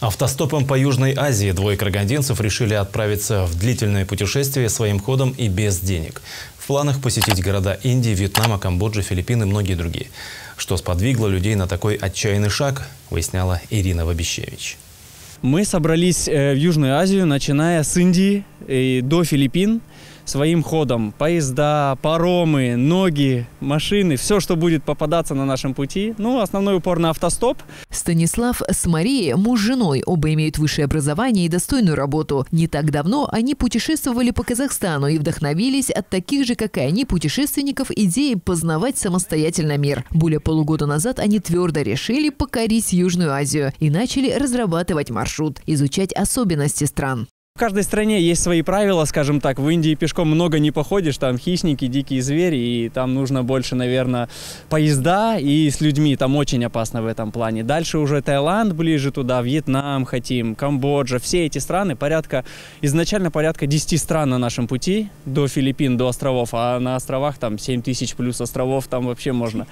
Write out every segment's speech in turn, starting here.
Автостопом по Южной Азии двое карагандинцев решили отправиться в длительное путешествие своим ходом и без денег. В планах посетить города Индии, Вьетнама, Камбоджи, Филиппины и многие другие. Что сподвигло людей на такой отчаянный шаг, выясняла Ирина Вабищевич. Мы собрались э, в Южную Азию, начиная с Индии и до Филиппин своим ходом. Поезда, паромы, ноги, машины, все, что будет попадаться на нашем пути. Ну, основной упор на автостоп. Станислав с Марией, муж с женой, оба имеют высшее образование и достойную работу. Не так давно они путешествовали по Казахстану и вдохновились от таких же, как и они, путешественников идеей познавать самостоятельно мир. Более полугода назад они твердо решили покорить Южную Азию и начали разрабатывать маршрут, изучать особенности стран. В каждой стране есть свои правила, скажем так. В Индии пешком много не походишь, там хищники, дикие звери, и там нужно больше, наверное, поезда и с людьми. Там очень опасно в этом плане. Дальше уже Таиланд ближе туда, Вьетнам хотим, Камбоджа. Все эти страны, порядка, изначально порядка 10 стран на нашем пути, до Филиппин, до островов. А на островах там 7 тысяч плюс островов, там вообще можно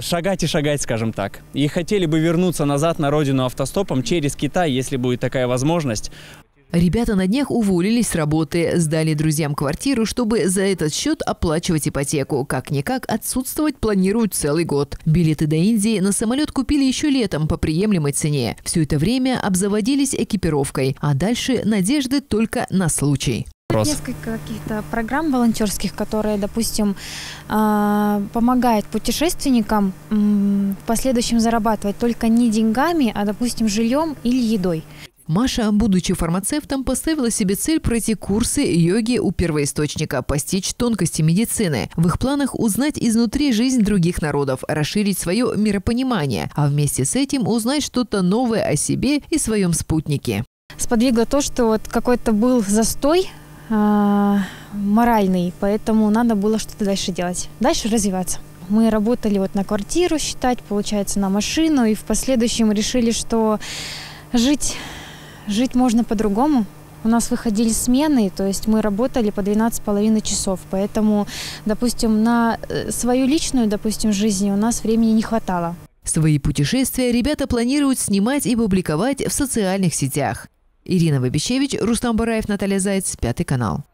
шагать и шагать, скажем так. И хотели бы вернуться назад на родину автостопом через Китай, если будет такая возможность. Ребята на днях уволились с работы, сдали друзьям квартиру, чтобы за этот счет оплачивать ипотеку. Как-никак отсутствовать планируют целый год. Билеты до Индии на самолет купили еще летом по приемлемой цене. Все это время обзаводились экипировкой, а дальше надежды только на случай. Несколько каких-то программ волонтерских, которые, допустим, а, помогают путешественникам в последующем зарабатывать только не деньгами, а, допустим, жильем или едой. Маша, будучи фармацевтом, поставила себе цель пройти курсы йоги у первоисточника, постичь тонкости медицины. В их планах узнать изнутри жизнь других народов, расширить свое миропонимание, а вместе с этим узнать что-то новое о себе и своем спутнике. Сподвигло то, что вот какой-то был застой э, моральный, поэтому надо было что-то дальше делать, дальше развиваться. Мы работали вот на квартиру считать, получается, на машину, и в последующем решили, что жить, жить можно по-другому. У нас выходили смены, то есть мы работали по 12,5 часов, поэтому, допустим, на э, свою личную, допустим, жизнь у нас времени не хватало. Свои путешествия ребята планируют снимать и публиковать в социальных сетях. Ирина Вабищевич, Рустам Бараев, Наталья Заяц, Пятый канал.